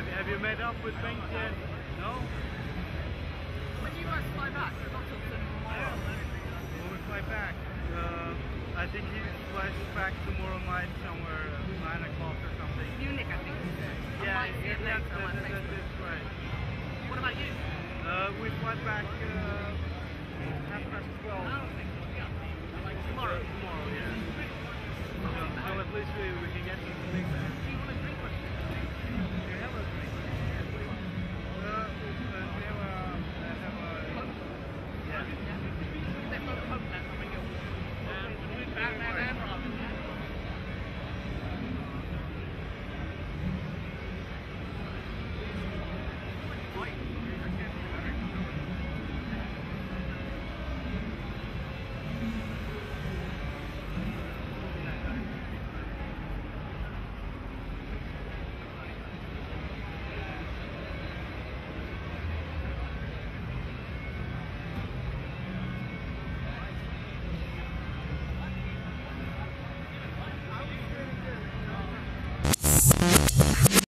up with Bengt yet? No? When do you guys fly back? Not till tomorrow. When we fly back, uh, I think he flies back tomorrow night somewhere, uh, 9 o'clock or something. Munich, I think you said. I Yeah, yeah, that, that, that, that's right. What about you? Uh, we fly back uh, half past 12 Tomorrow. tomorrow, yeah. So, so at least we, we